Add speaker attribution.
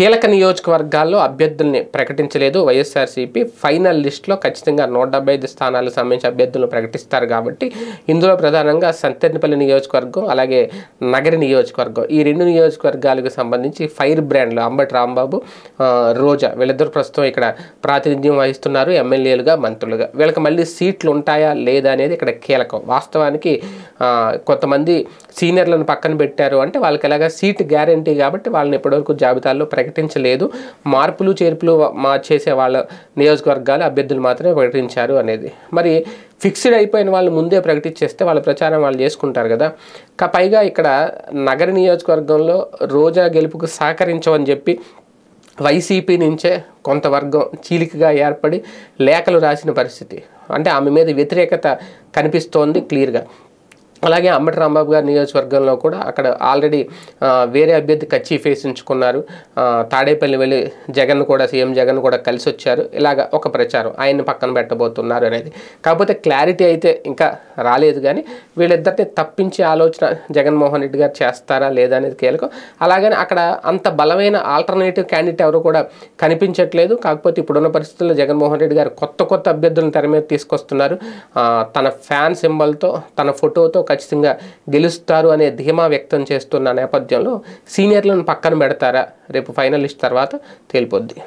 Speaker 1: కీలక నియోజకవర్గాల్లో అభ్యర్థుల్ని ప్రకటించలేదు. వైఎస్ఆర్సీపీ ఫైనల్ లిస్ట్లో ఖచ్చితంగా నూట డెబ్బై ఐదు స్థానాలకు సంబంధించి అభ్యర్థులను ప్రకటిస్తారు కాబట్టి ఇందులో ప్రధానంగా సంతెర్నిపల్లి నియోజకవర్గం అలాగే నగరి నియోజకవర్గం. ఈ రెండు నియోజకవర్గాలకు సంబంధించి ఫైర్ బ్రాండ్లు అంబటి రాంబాబు రోజా వీళ్ళిద్దరు ప్రస్తుతం ఇక్కడ ప్రాతినిధ్యం వహిస్తున్నారు ఎమ్మెల్యేలుగా మంత్రులుగా. వీళ్ళకి మళ్ళీ సీట్లు ఉంటాయా లేదా అనేది ఇక్కడ కీలకం. వాస్తవానికి కొంతమంది సీనియర్లను పక్కన పెట్టారు అంటే వాళ్ళకి ఎలాగా సీట్ గ్యారంటీ కాబట్టి వాళ్ళని ఇప్పటివరకు జాబితాల్లో ప్రకటించలేదు. మార్పులు చేర్పులు మా చేసే వాళ్ళ నియోజకవర్గాలు అభ్యర్థులు మాత్రమే ప్రకటించారు అనేది. మరి ఫిక్స్డ్ అయిపోయిన వాళ్ళు ముందే ప్రకటించేస్తే వాళ్ళ ప్రచారం వాళ్ళు చేసుకుంటారు కదా. కా పైగా ఇక్కడ నగర నియోజకవర్గంలో రోజా గెలుపుకు సహకరించవని చెప్పి వైసీపీ నుంచే కొంత వర్గం చీలికగా ఏర్పడి లేఖలు రాసిన పరిస్థితి. అంటే ఆమె మీద వ్యతిరేకత కనిపిస్తోంది క్లియర్గా. అలాగే అంబటి రాంబాబు గారి నియోజకవర్గంలో కూడా అక్కడ ఆల్రెడీ వేరే అభ్యర్థి కచ్చి ఫేస్ ఉంచుకున్నారు తాడేపల్లి వెళ్ళి జగన్ కూడా సీఎం జగన్ కూడా కలిసి వచ్చారు. ఇలాగ ఒక ప్రచారం ఆయన్ని పక్కన పెట్టబోతున్నారు అనేది. కాకపోతే క్లారిటీ అయితే ఇంకా రాలేదు కానీ వీళ్ళిద్దరిని తప్పించే ఆలోచన జగన్మోహన్ రెడ్డి గారు చేస్తారా లేదా అనేది కీలకం. అలాగని అక్కడ అంత బలమైన ఆల్టర్నేటివ్ క్యాండిడేట్ ఎవరు కూడా కనిపించట్లేదు. కాకపోతే ఇప్పుడున్న పరిస్థితుల్లో జగన్మోహన్ రెడ్డి గారు కొత్త కొత్త అభ్యర్థులను తెర మీద తీసుకొస్తున్నారు. తన ఫ్యాన్ సింబల్తో తన ఫోటోతో ఖచ్చితంగా గెలుస్తారు అనే ధీమా వ్యక్తం చేస్తున్న నేపథ్యంలో సీనియర్లను పక్కన పెడతారా? రేపు ఫైనలిస్ట్ తర్వాత తేలిపోద్ది.